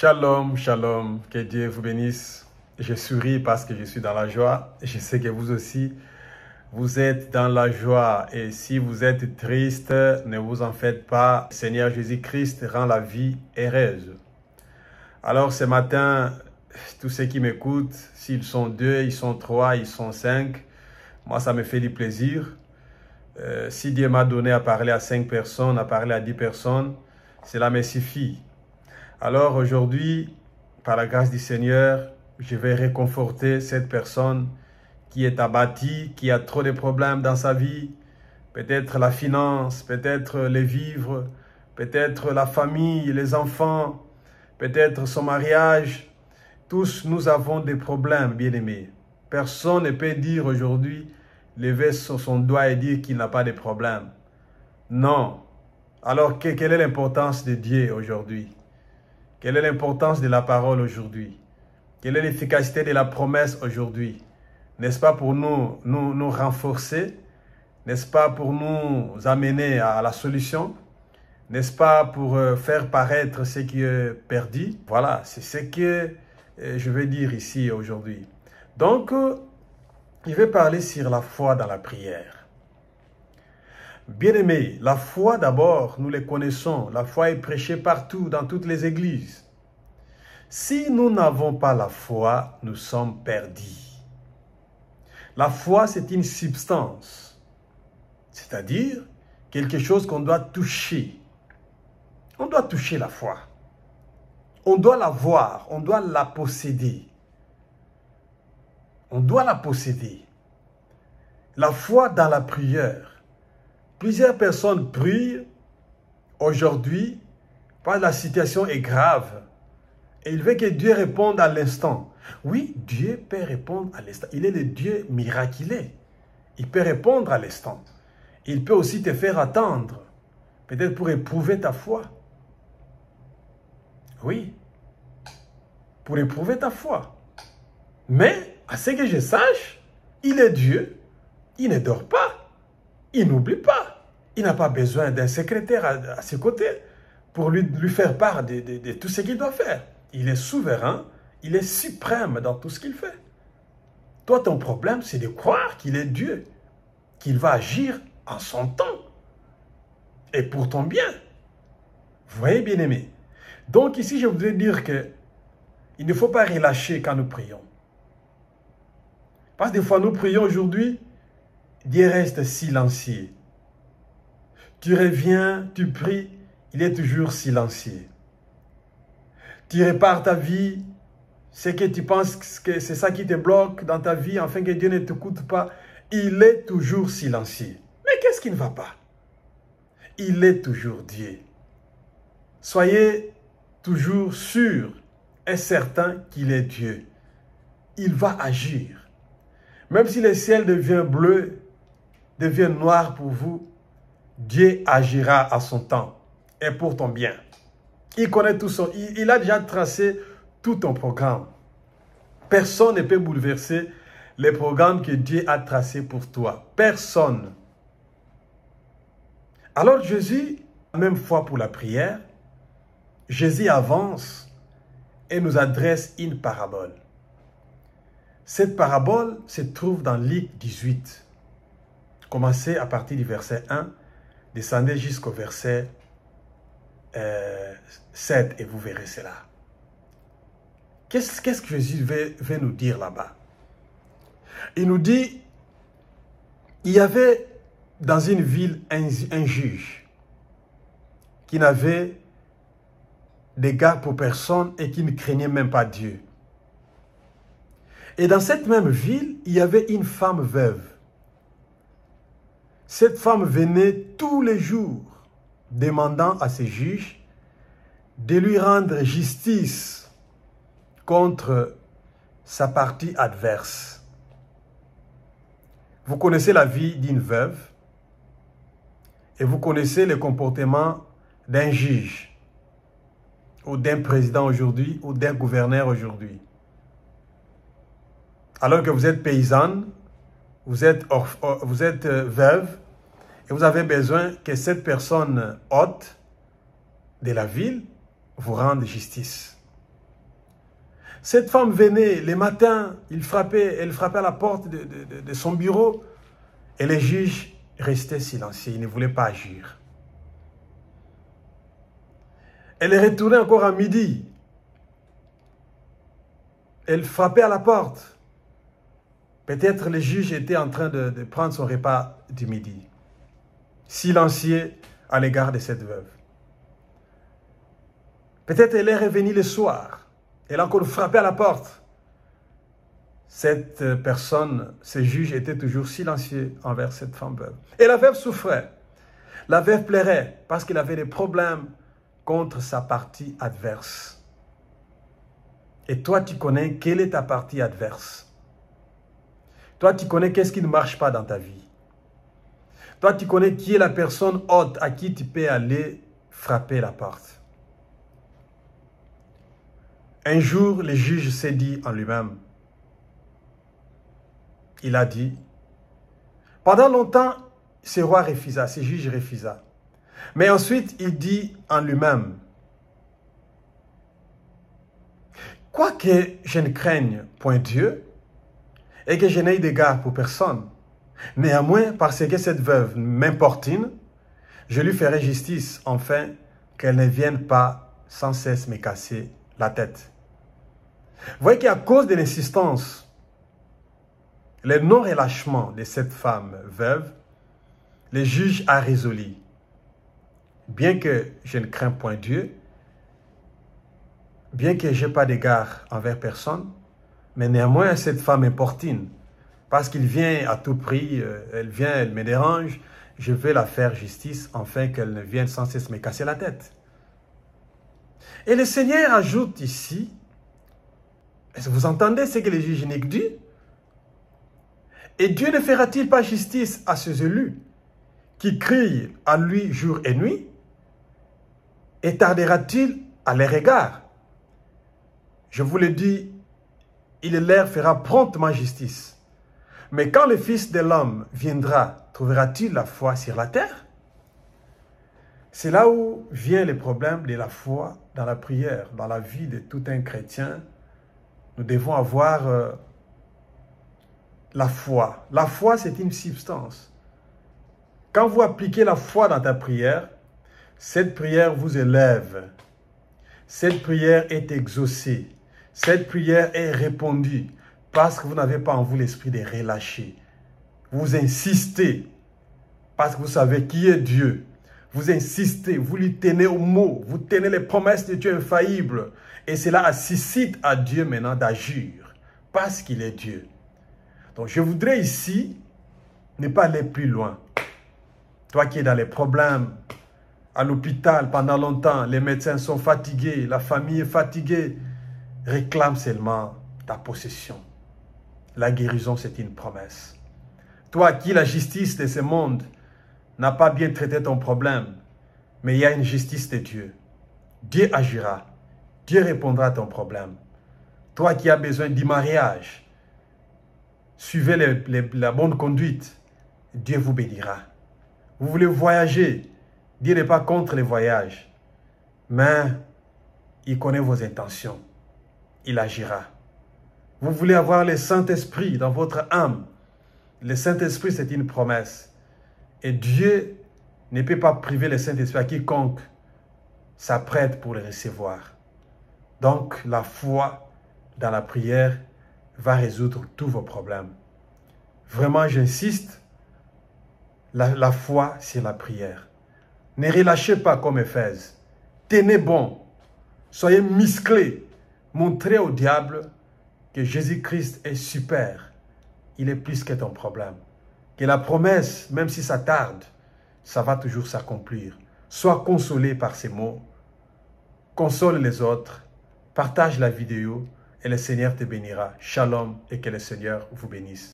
Shalom, shalom, que Dieu vous bénisse. Je souris parce que je suis dans la joie. Je sais que vous aussi, vous êtes dans la joie. Et si vous êtes triste, ne vous en faites pas. Seigneur Jésus-Christ rend la vie heureuse. Alors ce matin, tous ceux qui m'écoutent, s'ils sont deux, ils sont trois, ils sont cinq, moi ça me fait du plaisir. Euh, si Dieu m'a donné à parler à cinq personnes, à parler à dix personnes, cela me suffit. Alors aujourd'hui, par la grâce du Seigneur, je vais réconforter cette personne qui est abattue, qui a trop de problèmes dans sa vie, peut-être la finance, peut-être les vivres, peut-être la famille, les enfants, peut-être son mariage. Tous nous avons des problèmes, bien-aimés. Personne ne peut dire aujourd'hui, lever son doigt et dire qu'il n'a pas de problème. Non. Alors, quelle est l'importance de Dieu aujourd'hui? Quelle est l'importance de la parole aujourd'hui? Quelle est l'efficacité de la promesse aujourd'hui? N'est-ce pas pour nous, nous, nous renforcer? N'est-ce pas pour nous amener à la solution? N'est-ce pas pour euh, faire paraître ce qui est perdu? Voilà, c'est ce que euh, je vais dire ici aujourd'hui. Donc, euh, je vais parler sur la foi dans la prière. Bien-aimés, la foi d'abord, nous les connaissons. La foi est prêchée partout, dans toutes les églises. Si nous n'avons pas la foi, nous sommes perdus. La foi, c'est une substance, c'est-à-dire quelque chose qu'on doit toucher. On doit toucher la foi. On doit la voir, on doit la posséder. On doit la posséder. La foi dans la prière. Plusieurs personnes prient aujourd'hui parce que la situation est grave. Et il veut que Dieu réponde à l'instant. Oui, Dieu peut répondre à l'instant. Il est le Dieu miraculeux. Il peut répondre à l'instant. Il peut aussi te faire attendre. Peut-être pour éprouver ta foi. Oui. Pour éprouver ta foi. Mais, à ce que je sache, il est Dieu. Il ne dort pas. Il n'oublie pas. Il n'a pas besoin d'un secrétaire à, ses côtés pour lui, faire part de, tout ce qu'il doit faire. Il est souverain, il est suprême dans tout ce qu'il fait. Toi, ton problème, c'est de croire qu'il est Dieu, qu'il va agir en son temps et pour ton bien. Vous voyez, bien aimé. Donc ici, je voudrais dire que il ne faut pas relâcher quand nous prions. Parce que des fois, nous prions aujourd'hui, Dieu reste silencieux. Tu reviens, tu pries, il est toujours silencieux. Tu répares ta vie, c'est que tu penses que c'est ça qui te bloque dans ta vie, afin que Dieu ne t'écoute pas, il est toujours silencieux. Mais qu'est-ce qui ne va pas? Il est toujours Dieu. Soyez toujours sûr et certain qu'il est Dieu. Il va agir. Même si le ciel devient bleu, devient noir pour vous, Dieu agira à son temps et pour ton bien. Il connaît tout ça. Il, a déjà tracé tout ton programme. Personne ne peut bouleverser les programmes que Dieu a tracés pour toi. Personne. Alors Jésus, même fois pour la prière, Jésus avance et nous adresse une parabole. Cette parabole se trouve dans Luc 18. Commencez à partir du verset 1, descendez jusqu'au verset 7 euh, et vous verrez cela. Qu'est-ce que Jésus veut, nous dire là-bas? Il nous dit, il y avait dans une ville un, un juge qui n'avait d'égard pour personne et qui ne craignait même pas Dieu. Et dans cette même ville, il y avait une femme veuve. Cette femme venait tous les jours demandant à ses juges de lui rendre justice contre sa partie adverse. Vous connaissez la vie d'une veuve et vous connaissez le comportement d'un juge ou d'un président aujourd'hui ou d'un gouverneur aujourd'hui. Alors que vous êtes paysanne, vous êtes, êtes euh, veuve, et vous avez besoin que cette personne haute de la ville vous rende justice. Cette femme venait les matins, il frappait, elle frappait à la porte de, de son bureau et les juges restaient silencieux, ils ne voulaient pas agir. Elle est retournée encore à midi. Elle frappait à la porte. Peut-être le juge était en train de, prendre son repas du midi. Silencieux à l'égard de cette veuve. Peut-être elle est revenue le soir. Elle a encore frappé à la porte. Cette personne, ce juge était toujours silencieux envers cette femme veuve. Et la veuve souffrait. La veuve plairait parce qu'il avait des problèmes contre sa partie adverse. Et toi, tu connais quelle est ta partie adverse? Toi, tu connais qu'est-ce qui ne marche pas dans ta vie. Toi, tu connais qui est la personne haute à qui tu peux aller frapper la porte. Un jour, le juge s'est dit en lui-même, il a dit, pendant longtemps, ce roi refusa, ce juge refusa. Mais ensuite, il dit en lui-même, quoique je ne craigne point Dieu et que je n'ai d'égard pour personne, néanmoins, parce que cette veuve m'importune, je lui ferai justice, enfin, qu'elle ne vienne pas sans cesse me casser la tête. Vous voyez qu'à cause de l'insistance, le non-relâchement de cette femme veuve, le juge a résolu bien que je ne crains point Dieu, bien que je n'ai pas d'égard envers personne, mais néanmoins cette femme importune, parce qu'il vient à tout prix, euh, elle vient, elle me dérange, je vais la faire justice afin qu'elle ne vienne sans cesse me casser la tête. Et le Seigneur ajoute ici, vous entendez ce que le juge dit? Et Dieu ne fera-t-il pas justice à ses élus qui crient à lui jour et nuit? Et tardera-t-il à leur égard? Je vous le dis, il leur fera promptement justice. Mais quand le Fils de l'homme viendra, trouvera-t-il la foi sur la terre? C'est là où vient le problème de la foi dans la prière, dans la vie de tout un chrétien. Nous devons avoir euh, la foi. La foi, c'est une substance. Quand vous appliquez la foi dans ta prière, cette prière vous élève. Cette prière est exaucée. Cette prière est répondue parce que vous n'avez pas en vous l'esprit de relâcher. Vous insistez parce que vous savez qui est Dieu. Vous insistez, vous lui tenez au mot, vous tenez les promesses de Dieu infaillibles. Et cela suscite à Dieu maintenant d'agir parce qu'il est Dieu. Donc je voudrais ici ne pas aller plus loin. Toi qui es dans les problèmes, à l'hôpital pendant longtemps, les médecins sont fatigués, la famille est fatiguée. Réclame seulement ta possession. La guérison, c'est une promesse. Toi qui la justice de ce monde n'a pas bien traité ton problème, mais il y a une justice de Dieu. Dieu agira. Dieu répondra à ton problème. Toi qui as besoin du mariage, suivez la bonne conduite. Dieu vous bénira. Vous voulez voyager, Dieu n'est pas contre les voyages, mais il connaît vos intentions. Il agira. Vous voulez avoir le Saint-Esprit dans votre âme. Le Saint-Esprit, c'est une promesse. Et Dieu ne peut pas priver le Saint-Esprit à quiconque s'apprête pour le recevoir. Donc, la foi dans la prière va résoudre tous vos problèmes. Vraiment, j'insiste, la, foi, c'est la prière. Ne relâchez pas comme Éphèse. Tenez bon. Soyez musclés. Montrez au diable que Jésus-Christ est super. Il est plus que ton problème. Que la promesse, même si ça tarde, ça va toujours s'accomplir. Sois consolé par ces mots. Console les autres. Partage la vidéo et le Seigneur te bénira. Shalom et que le Seigneur vous bénisse.